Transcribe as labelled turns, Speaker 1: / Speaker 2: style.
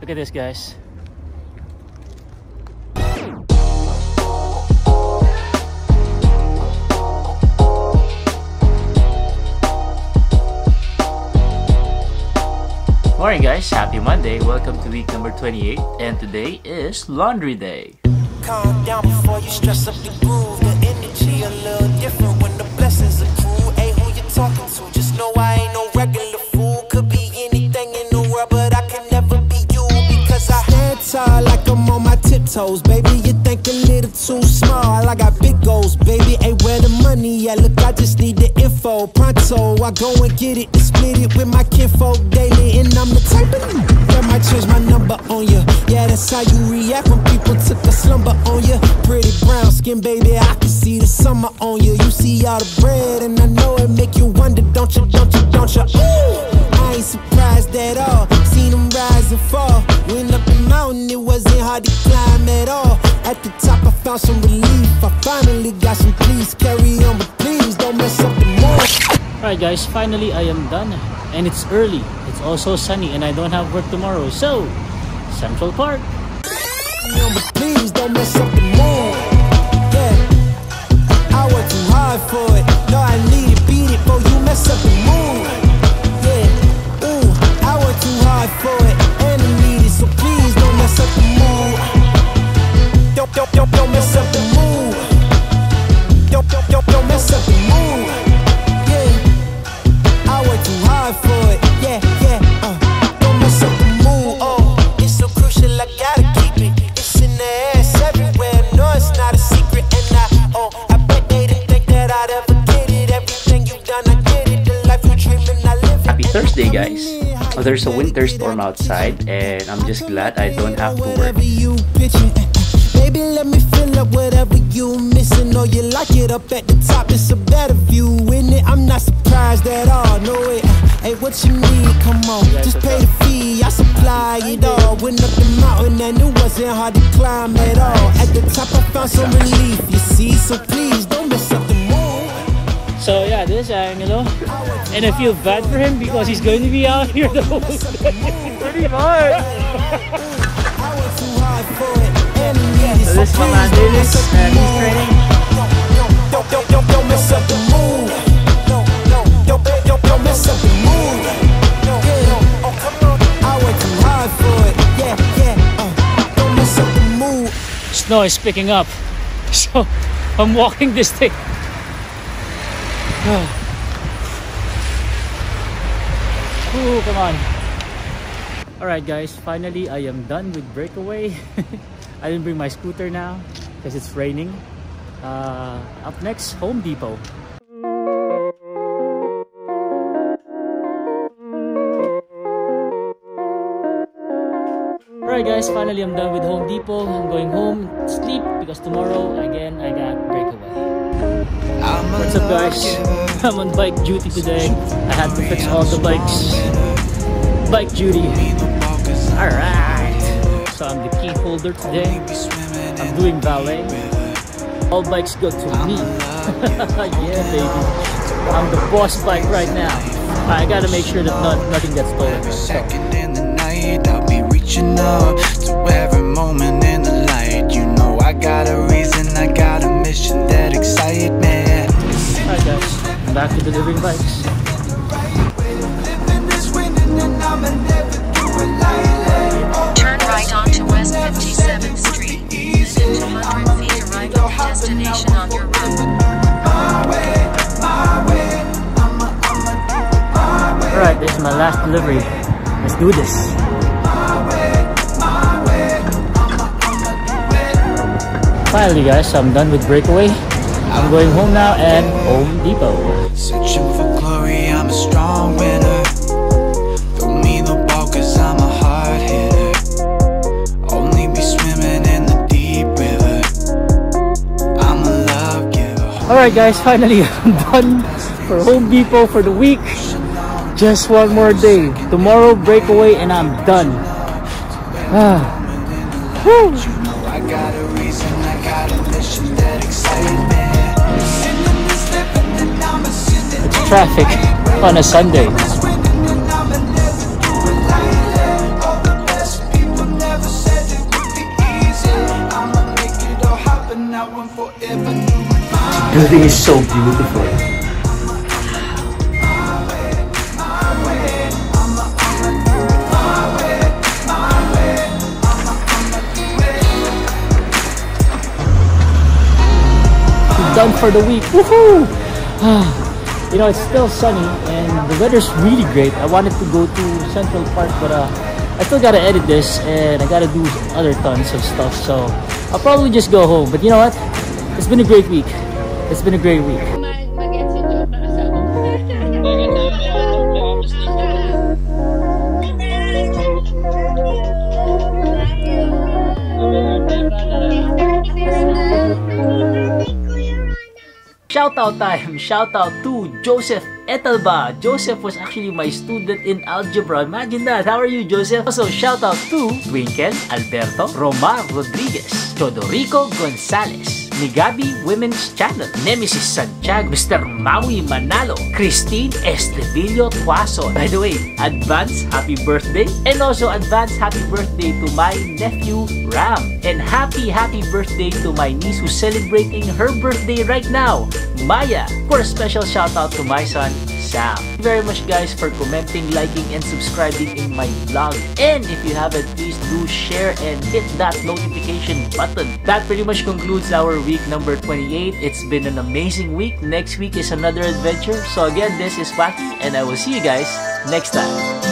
Speaker 1: Look at this, guys. Morning guys, happy Monday. Welcome to week number 28 and today is laundry day.
Speaker 2: Tiptoes, baby. You think a little too small. I got big goals, baby. Hey, where the money at? Look, I just need the info. Pronto, I go and get it and split it with my kinfolk daily, and I'm the type of that might change my number on you. Yeah, that's how you react when people took a slumber on you. Pretty brown skin, baby, I can see the summer on you. You see all the bread, and I know it make you wonder, don't you, don't you, don't you? Ooh, I ain't surprised at all. Seen them rise and fall. Went up the mountain, it wasn't hard to climb found some relief. I finally got some peace. Carry on, but please don't mess up the mood.
Speaker 1: Alright guys, finally I am done and it's early. It's also sunny and I don't have work tomorrow. So, Central Park.
Speaker 2: But please don't mess up the mood. Don't, don't, don't, don't mess up the mood. Don't, don't, don't, don't mess up the mood. Yeah, I too hard for it. Yeah, yeah, uh, don't mess up the mood. Oh, it's so crucial, I gotta keep it. It's in the ass everywhere. No, it's not a secret, and I, oh, I bet they didn't think that I'd ever get it. Everything you've done, I get it. The life you dreaming, I live it.
Speaker 1: Happy Thursday guys. Oh, there's a winter storm outside and I'm just glad I don't have to work.
Speaker 2: Whatever you pitching, baby, let me fill up whatever you missing. Or you like it up at the top, it's a better view in it. I'm not surprised at all. No it Hey, what you need? Come on, just pay the fee. I supply it all. Went up the mountain and it wasn't hard to climb at all. At the top, I found some relief. You see, so please don't mess up the mood.
Speaker 1: So yeah, this uh, is Angelo. And I feel bad for him because he's going to be out here the whole day. Pretty much. So this and he's training.
Speaker 2: Oh.
Speaker 1: Snow is picking up. So I'm walking this thing. Ooh, come on. Alright guys, finally I am done with breakaway. I didn't bring my scooter now because it's raining. Uh, up next, Home Depot. Alright guys, finally I'm done with Home Depot. I'm going home, sleep because tomorrow again I got breakaway. What's up guys? I'm on bike duty today. I had to fix all the bikes. Bike duty. Alright. So I'm the key holder today. I'm doing ballet. All bikes go to me. yeah baby. I'm the boss bike right now. I gotta make sure that not, nothing gets stolen. So,
Speaker 3: Second in the night, I'll be reaching up to every moment in the light. You know, I got a reason, I got a mission that excites me.
Speaker 1: Alright guys, I'm back to delivering bikes. My last delivery. Let's do this. Finally guys, I'm done with breakaway. I'm going home now and Home Depot.
Speaker 3: Searching for glory, I'm a strong winner. Throw me the ball, cause I'm a hard hitter. Only be swimming in the deep river. I'm a love giver.
Speaker 1: Alright guys, finally I'm done for Home Depot for the week. Just one more day. Tomorrow, breakaway, and I'm done. Ah. It's Traffic on a Sunday. Everything is so beautiful. For the week. Woohoo! you know, it's still sunny and the weather's really great. I wanted to go to Central Park, but uh, I still gotta edit this and I gotta do other tons of stuff. So I'll probably just go home. But you know what? It's been a great week. It's been a great week. Shout out time! Shout out to Joseph Etalba. Joseph was actually my student in algebra. Imagine that. How are you, Joseph? Also, shout out to Twinkle, Alberto, Romar Rodriguez, Chodorico Gonzalez, Migabi Women's Channel, Nemesis Santiago, Mr. Maui Manalo, Christine Estevillo Tuason. By the way, advance happy birthday and also advance happy birthday to my nephew Ram. And happy happy birthday to my niece who's celebrating her birthday right now, Maya. For a special shout out to my son, Sam. Thank you very much guys for commenting, liking, and subscribing in my vlog. And if you haven't, please do share and hit that notification button. That pretty much concludes our week number 28. It's been an amazing week. Next week is another adventure. So again, this is Joaqui and I will see you guys next time.